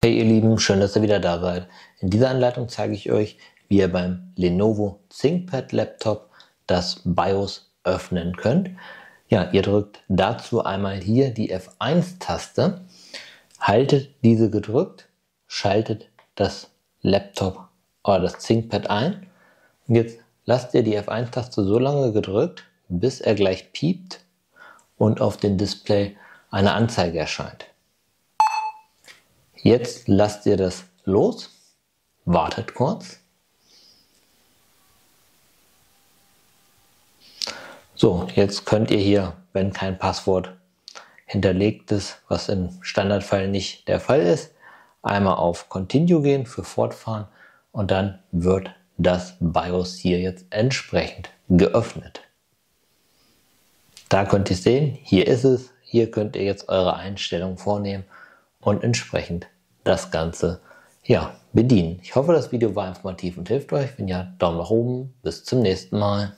Hey ihr Lieben, schön, dass ihr wieder da seid. In dieser Anleitung zeige ich euch, wie ihr beim Lenovo ThinkPad Laptop das BIOS öffnen könnt. Ja, ihr drückt dazu einmal hier die F1-Taste, haltet diese gedrückt, schaltet das Laptop oder das ThinkPad ein und jetzt lasst ihr die F1-Taste so lange gedrückt, bis er gleich piept und auf dem Display eine Anzeige erscheint. Jetzt lasst ihr das los, wartet kurz. So, jetzt könnt ihr hier, wenn kein Passwort hinterlegt ist, was im Standardfall nicht der Fall ist, einmal auf Continue gehen für Fortfahren und dann wird das BIOS hier jetzt entsprechend geöffnet. Da könnt ihr sehen, hier ist es, hier könnt ihr jetzt eure Einstellungen vornehmen und entsprechend das Ganze ja, bedienen. Ich hoffe, das Video war informativ und hilft euch. Wenn ja, Daumen nach oben. Bis zum nächsten Mal.